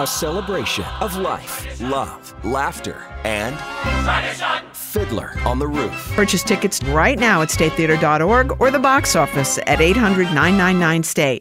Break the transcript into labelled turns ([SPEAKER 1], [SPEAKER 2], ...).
[SPEAKER 1] A celebration of life, love, laughter, and Fiddler on the Roof.
[SPEAKER 2] Purchase tickets right now at statetheatre.org or the box office at 800 999 State.